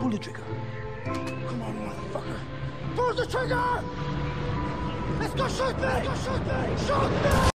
Pull the trigger. Come on, motherfucker. Pull the trigger! Let's go shoot me! Let's go shoot me! Shoot me!